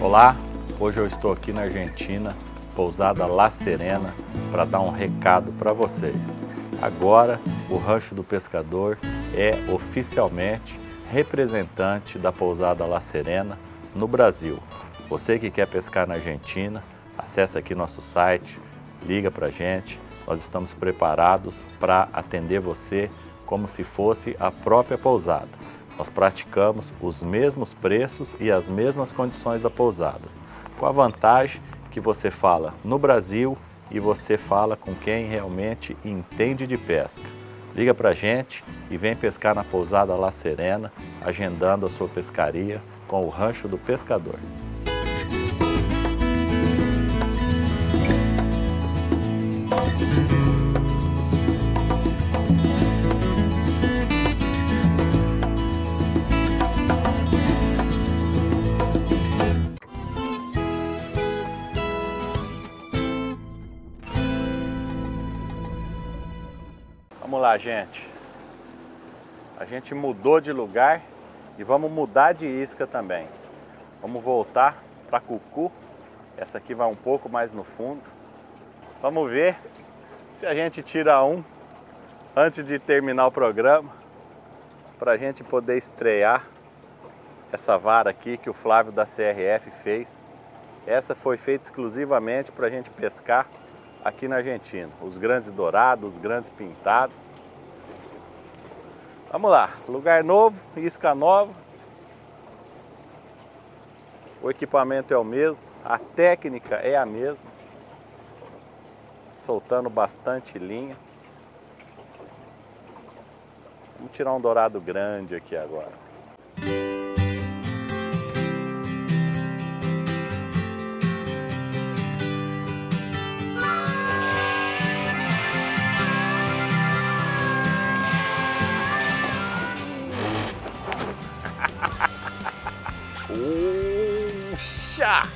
Olá, hoje eu estou aqui na Argentina, pousada La Serena, para dar um recado para vocês. Agora, o Rancho do Pescador é oficialmente representante da pousada La Serena no Brasil. Você que quer pescar na Argentina, acesse aqui nosso site, liga para gente. Nós estamos preparados para atender você como se fosse a própria pousada. Nós praticamos os mesmos preços e as mesmas condições da pousada, com a vantagem que você fala no Brasil e você fala com quem realmente entende de pesca. Liga para a gente e vem pescar na pousada La Serena, agendando a sua pescaria com o Rancho do Pescador. Lá, gente. A gente mudou de lugar e vamos mudar de isca também. Vamos voltar para Cucu. Essa aqui vai um pouco mais no fundo. Vamos ver se a gente tira um antes de terminar o programa para a gente poder estrear essa vara aqui que o Flávio da CRF fez. Essa foi feita exclusivamente para a gente pescar aqui na Argentina. Os grandes dourados, os grandes pintados. Vamos lá, lugar novo, isca nova. O equipamento é o mesmo, a técnica é a mesma. Soltando bastante linha. Vamos tirar um dourado grande aqui agora. Puxa!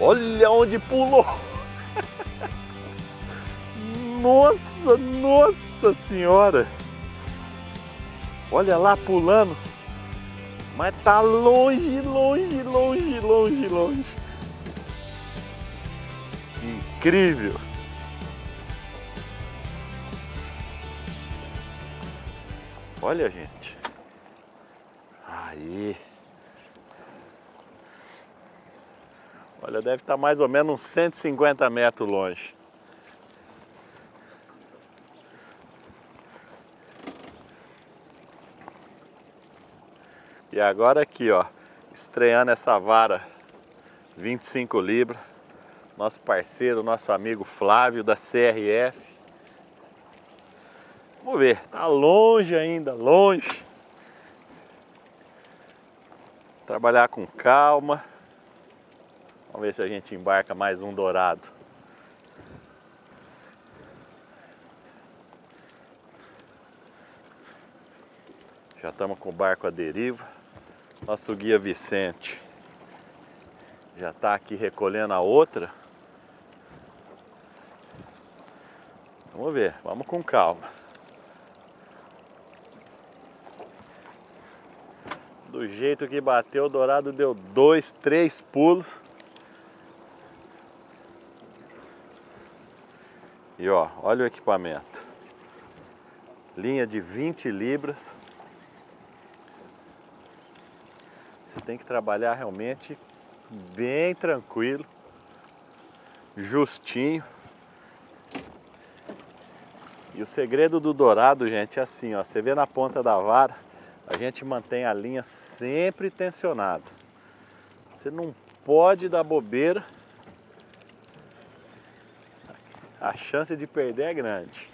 Olha onde pulou! Nossa, nossa senhora! Olha lá pulando! Mas tá longe, longe, longe, longe, longe! Incrível! Olha, gente! Aí! Olha, deve estar mais ou menos uns 150 metros longe. E agora aqui, ó, estreando essa vara 25 libras, nosso parceiro, nosso amigo Flávio da CRF. Vamos ver, tá longe ainda, longe. Trabalhar com calma. Vamos ver se a gente embarca mais um dourado. Já estamos com o barco à deriva. Nosso guia Vicente já está aqui recolhendo a outra. Vamos ver, vamos com calma. Do jeito que bateu, o dourado deu dois, três pulos. E ó, olha o equipamento. Linha de 20 libras. Você tem que trabalhar realmente bem tranquilo, justinho. E o segredo do dourado, gente, é assim, ó, você vê na ponta da vara, a gente mantém a linha sempre tensionada. Você não pode dar bobeira a chance de perder é grande.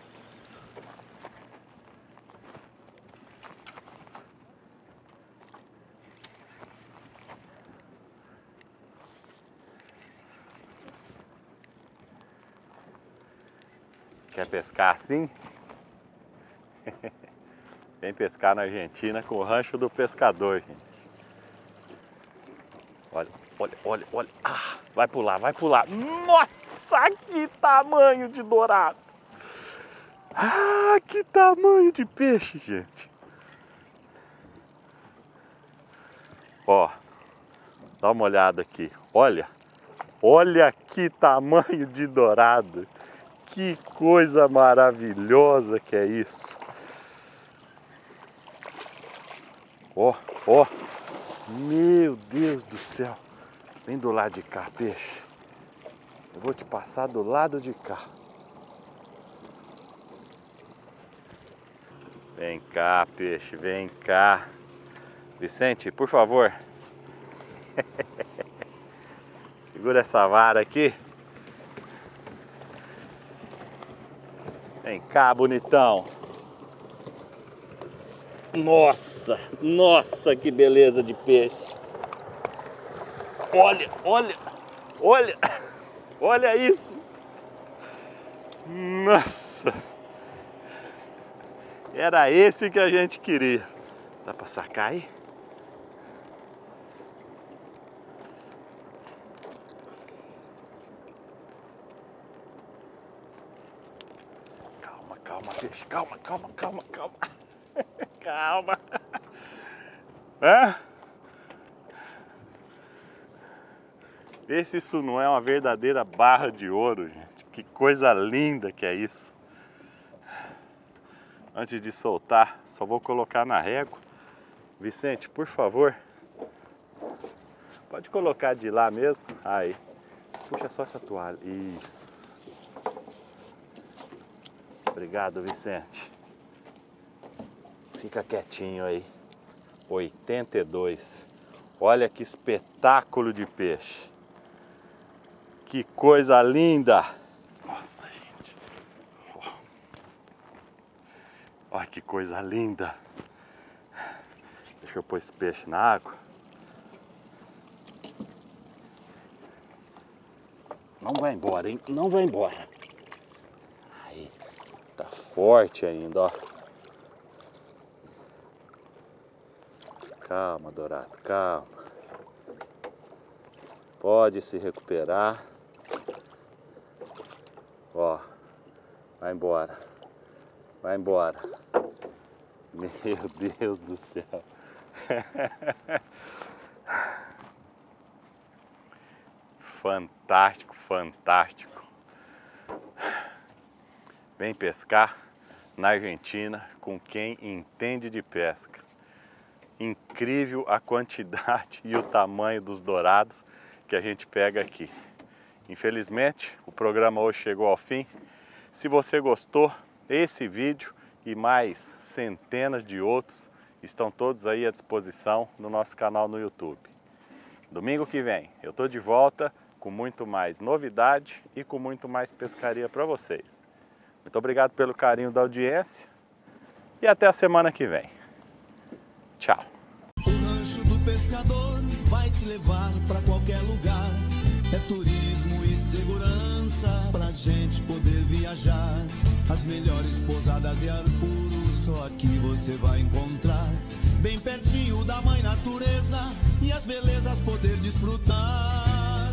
Quer pescar assim? Vem pescar na Argentina com o rancho do pescador, gente. Olha, olha, olha, olha. Ah, vai pular, vai pular. Nossa! Nossa, que tamanho de dourado! Ah, que tamanho de peixe, gente! Ó, dá uma olhada aqui. Olha, olha que tamanho de dourado. Que coisa maravilhosa que é isso. Ó, ó. Meu Deus do céu. Vem do lado de cá, peixe. Eu vou te passar do lado de cá. Vem cá, peixe, vem cá. Vicente, por favor. Segura essa vara aqui. Vem cá, bonitão. Nossa, nossa, que beleza de peixe. Olha, olha, olha, olha isso. Nossa. Era esse que a gente queria. Dá pra sacar aí? Calma, calma, peixe. Calma, calma, calma, calma. calma. É? Vê se isso não é uma verdadeira barra de ouro, gente. Que coisa linda que é isso. Antes de soltar, só vou colocar na régua. Vicente, por favor. Pode colocar de lá mesmo. Aí. Puxa só essa toalha. Isso. Obrigado, Vicente. Fica quietinho aí. 82. Olha que espetáculo de peixe. Que coisa linda! Nossa, gente. Olha que coisa linda. Deixa eu pôr esse peixe na água. Não vai embora, hein? Não vai embora. Aí, tá forte ainda, ó. Calma, Dourado, calma. Pode se recuperar. Ó, vai embora. Vai embora. Meu Deus do céu. fantástico, fantástico. Vem pescar na Argentina com quem entende de pesca. Incrível a quantidade e o tamanho dos dourados que a gente pega aqui. Infelizmente, o programa hoje chegou ao fim. Se você gostou, esse vídeo e mais centenas de outros estão todos aí à disposição no nosso canal no YouTube. Domingo que vem eu estou de volta com muito mais novidade e com muito mais pescaria para vocês. Muito obrigado pelo carinho da audiência e até a semana que vem. Tchau. O rancho do pescador vai te levar para qualquer lugar. É turismo segurança pra gente poder viajar. As melhores pousadas e ar puro só aqui você vai encontrar. Bem pertinho da mãe natureza e as belezas poder desfrutar.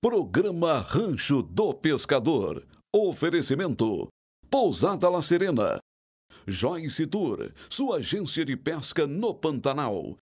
Programa Rancho do Pescador. Oferecimento: Pousada La Serena. Joyce Tour, sua agência de pesca no Pantanal.